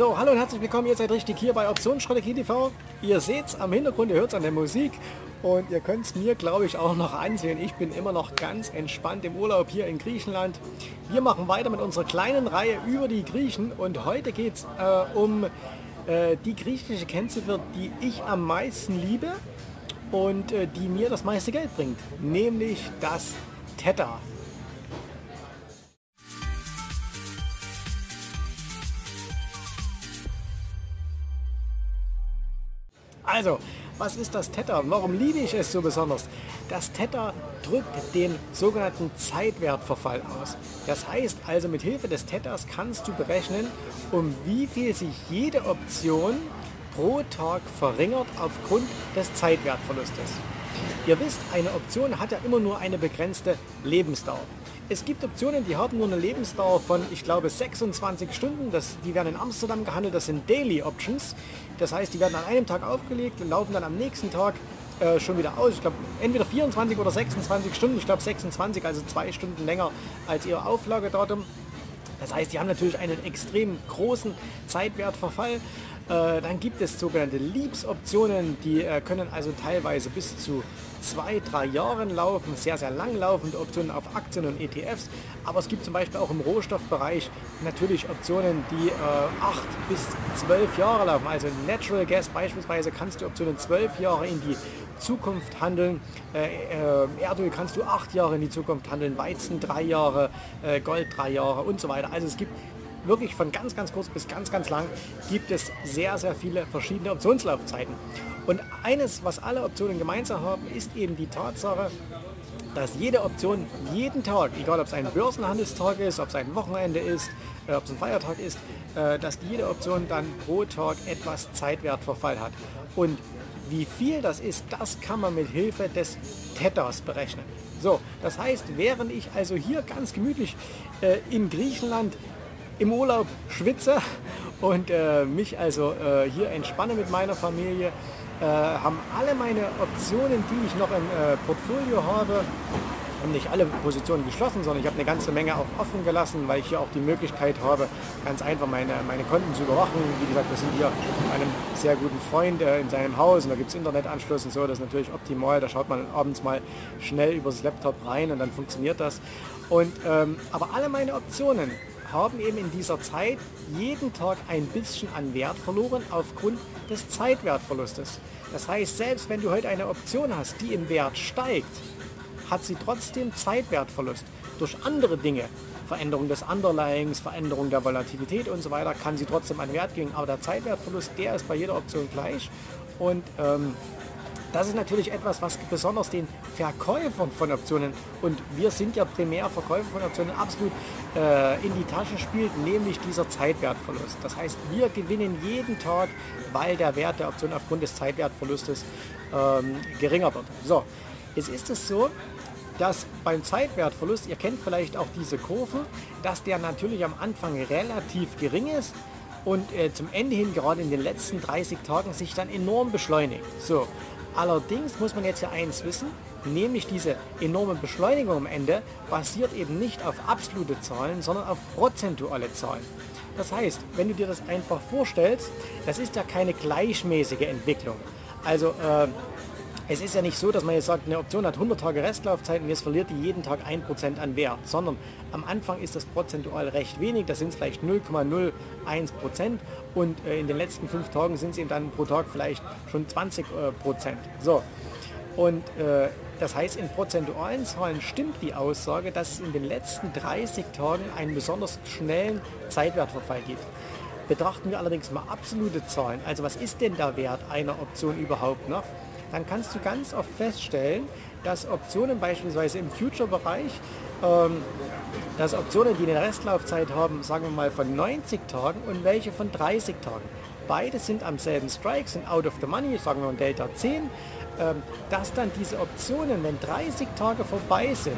So, hallo und herzlich willkommen, ihr seid richtig hier bei Optionsstrategie TV. Ihr seht es am Hintergrund, ihr hört es an der Musik und ihr könnt es mir, glaube ich, auch noch ansehen. Ich bin immer noch ganz entspannt im Urlaub hier in Griechenland. Wir machen weiter mit unserer kleinen Reihe über die Griechen und heute geht es äh, um äh, die griechische Kennziffer, die ich am meisten liebe und äh, die mir das meiste Geld bringt, nämlich das Theta. Also, was ist das Theta? Warum liebe ich es so besonders? Das Theta drückt den sogenannten Zeitwertverfall aus. Das heißt also, mit Hilfe des Thetas kannst du berechnen, um wie viel sich jede Option pro Tag verringert aufgrund des Zeitwertverlustes. Ihr wisst, eine Option hat ja immer nur eine begrenzte Lebensdauer. Es gibt Optionen, die haben nur eine Lebensdauer von, ich glaube, 26 Stunden. Das, die werden in Amsterdam gehandelt. Das sind Daily Options. Das heißt, die werden an einem Tag aufgelegt und laufen dann am nächsten Tag äh, schon wieder aus. Ich glaube, entweder 24 oder 26 Stunden. Ich glaube 26, also zwei Stunden länger als ihr Auflagedatum. Das heißt, die haben natürlich einen extrem großen Zeitwertverfall. Äh, dann gibt es sogenannte Leaps-Optionen, die äh, können also teilweise bis zu zwei, drei Jahren laufen, sehr, sehr lang laufende Optionen auf Aktien und ETFs. Aber es gibt zum Beispiel auch im Rohstoffbereich natürlich Optionen, die äh, acht bis zwölf Jahre laufen. Also Natural Gas beispielsweise kannst du Optionen zwölf Jahre in die Zukunft handeln. Erdöl kannst du acht Jahre in die Zukunft handeln, Weizen drei Jahre, Gold drei Jahre und so weiter. Also es gibt wirklich von ganz, ganz kurz bis ganz, ganz lang gibt es sehr, sehr viele verschiedene Optionslaufzeiten. Und eines, was alle Optionen gemeinsam haben, ist eben die Tatsache, dass jede Option jeden Tag, egal ob es ein Börsenhandelstag ist, ob es ein Wochenende ist, äh, ob es ein Feiertag ist, äh, dass jede Option dann pro Tag etwas Zeitwertverfall hat. Und wie viel das ist, das kann man mit Hilfe des Thetas berechnen. So, das heißt, während ich also hier ganz gemütlich äh, in Griechenland im Urlaub schwitze und äh, mich also äh, hier entspanne mit meiner Familie, äh, haben alle meine Optionen, die ich noch im äh, Portfolio habe, haben nicht alle Positionen geschlossen, sondern ich habe eine ganze Menge auch offen gelassen, weil ich hier auch die Möglichkeit habe, ganz einfach meine, meine Konten zu überwachen. Wie gesagt, wir sind hier mit einem sehr guten Freund äh, in seinem Haus und da gibt es Internetanschluss und so, das ist natürlich optimal. Da schaut man abends mal schnell übers Laptop rein und dann funktioniert das. Und, ähm, aber alle meine Optionen haben eben in dieser Zeit jeden Tag ein bisschen an Wert verloren aufgrund des Zeitwertverlustes. Das heißt, selbst wenn du heute eine Option hast, die im Wert steigt, hat sie trotzdem Zeitwertverlust. Durch andere Dinge, Veränderung des Underlyings, Veränderung der Volatilität und so weiter, kann sie trotzdem an Wert gehen. Aber der Zeitwertverlust, der ist bei jeder Option gleich. Und ähm, das ist natürlich etwas, was besonders den Verkäufern von Optionen, und wir sind ja primär Verkäufer von Optionen, absolut äh, in die Tasche spielt, nämlich dieser Zeitwertverlust. Das heißt, wir gewinnen jeden Tag, weil der Wert der Option aufgrund des Zeitwertverlustes ähm, geringer wird. So, jetzt ist es so, dass beim Zeitwertverlust, ihr kennt vielleicht auch diese Kurve, dass der natürlich am Anfang relativ gering ist und äh, zum Ende hin, gerade in den letzten 30 Tagen, sich dann enorm beschleunigt. So, Allerdings muss man jetzt ja eins wissen, nämlich diese enorme Beschleunigung am Ende basiert eben nicht auf absolute Zahlen, sondern auf prozentuale Zahlen. Das heißt, wenn du dir das einfach vorstellst, das ist ja keine gleichmäßige Entwicklung. Also äh, es ist ja nicht so, dass man jetzt sagt, eine Option hat 100 Tage Restlaufzeit und jetzt verliert die jeden Tag 1% an Wert, sondern am Anfang ist das prozentual recht wenig, das sind es vielleicht 0,01% und äh, in den letzten fünf Tagen sind es eben dann pro Tag vielleicht schon 20%. Äh, so, und äh, das heißt, in prozentualen Zahlen stimmt die Aussage, dass es in den letzten 30 Tagen einen besonders schnellen Zeitwertverfall gibt. Betrachten wir allerdings mal absolute Zahlen, also was ist denn der Wert einer Option überhaupt noch? Dann kannst du ganz oft feststellen, dass Optionen beispielsweise im Future-Bereich, ähm, dass Optionen, die eine Restlaufzeit haben, sagen wir mal von 90 Tagen und welche von 30 Tagen. Beide sind am selben Strike, sind out of the money, sagen wir mal Delta 10, ähm, dass dann diese Optionen, wenn 30 Tage vorbei sind,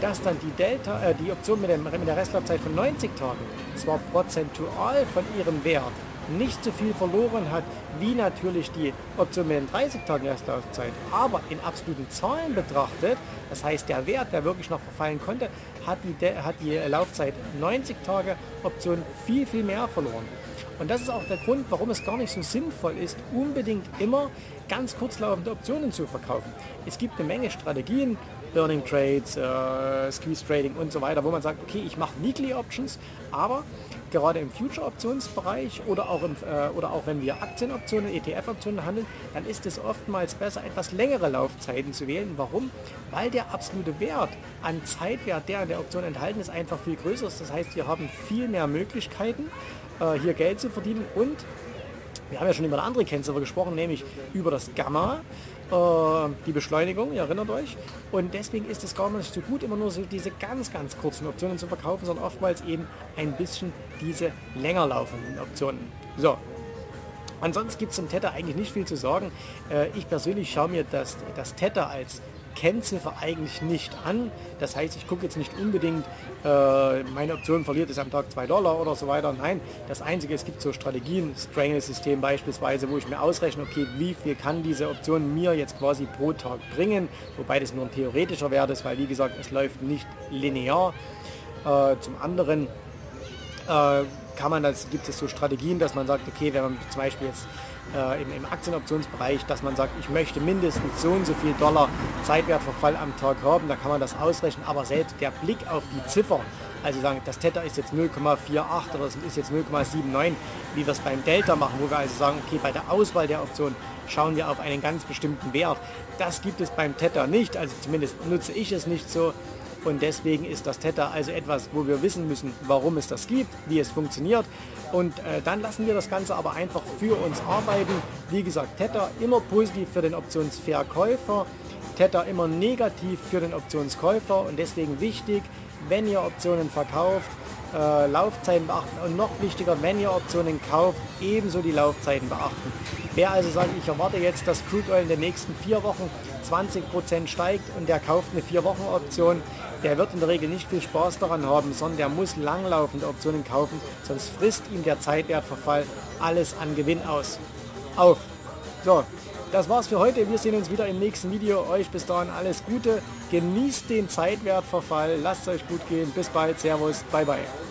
dass dann die Delta, äh, die Option mit, dem, mit der Restlaufzeit von 90 Tagen zwar prozentual von ihrem Wert nicht so viel verloren hat, wie natürlich die Option mit den 30 Tagen Restlaufzeit. Aber in absoluten Zahlen betrachtet, das heißt der Wert, der wirklich noch verfallen konnte, hat die, hat die Laufzeit 90 Tage Option viel, viel mehr verloren. Und das ist auch der Grund, warum es gar nicht so sinnvoll ist, unbedingt immer ganz kurzlaufende Optionen zu verkaufen. Es gibt eine Menge Strategien, Burning Trades, äh, Squeeze Trading und so weiter, wo man sagt, okay, ich mache Weekly Options, aber gerade im Future-Optionsbereich oder auch, im, äh, oder auch wenn wir Aktienoptionen, ETF-Optionen handeln, dann ist es oftmals besser, etwas längere Laufzeiten zu wählen. Warum? Weil der absolute Wert an Zeitwert, der in der Option enthalten ist, einfach viel größer ist. Das heißt, wir haben viel mehr Möglichkeiten, äh, hier Geld zu verdienen und wir haben ja schon über eine andere Kennziffer gesprochen, nämlich über das Gamma, die Beschleunigung, ihr erinnert euch. Und deswegen ist es gar nicht so gut, immer nur so diese ganz, ganz kurzen Optionen zu verkaufen, sondern oftmals eben ein bisschen diese länger laufenden Optionen. So, Ansonsten gibt es zum Tether eigentlich nicht viel zu sagen. Äh, ich persönlich schaue mir das, das Tether als Kennziffer eigentlich nicht an. Das heißt, ich gucke jetzt nicht unbedingt, äh, meine Option verliert es am Tag 2 Dollar oder so weiter. Nein, das Einzige, es gibt so Strategien, Strangle-System beispielsweise, wo ich mir ausrechne, okay, wie viel kann diese Option mir jetzt quasi pro Tag bringen, wobei das nur ein theoretischer Wert ist, weil wie gesagt, es läuft nicht linear. Äh, zum anderen äh, kann man das, gibt es so Strategien, dass man sagt, okay, wenn man zum Beispiel jetzt äh, im, im, Aktienoptionsbereich, dass man sagt, ich möchte mindestens so und so viel Dollar Zeitwertverfall am Tag haben, da kann man das ausrechnen, aber selbst der Blick auf die Ziffern, also sagen, das Tether ist jetzt 0,48 oder es ist jetzt 0,79, wie wir es beim Delta machen, wo wir also sagen, okay, bei der Auswahl der Option schauen wir auf einen ganz bestimmten Wert. Das gibt es beim Tether nicht, also zumindest nutze ich es nicht so. Und deswegen ist das Tether also etwas, wo wir wissen müssen, warum es das gibt, wie es funktioniert. Und äh, dann lassen wir das Ganze aber einfach für uns arbeiten. Wie gesagt, Tether immer positiv für den Optionsverkäufer, Tether immer negativ für den Optionskäufer. Und deswegen wichtig, wenn ihr Optionen verkauft, äh, Laufzeiten beachten und noch wichtiger, wenn ihr Optionen kauft, ebenso die Laufzeiten beachten. Wer also sagt, ich erwarte jetzt, dass Crude Oil in den nächsten vier Wochen 20% steigt und der kauft eine vier Wochen Option, der wird in der Regel nicht viel Spaß daran haben, sondern der muss langlaufende Optionen kaufen, sonst frisst ihm der Zeitwertverfall alles an Gewinn aus. Auf. So, das war's für heute. Wir sehen uns wieder im nächsten Video. Euch bis dahin alles Gute. Genießt den Zeitwertverfall. Lasst es euch gut gehen. Bis bald. Servus. Bye bye.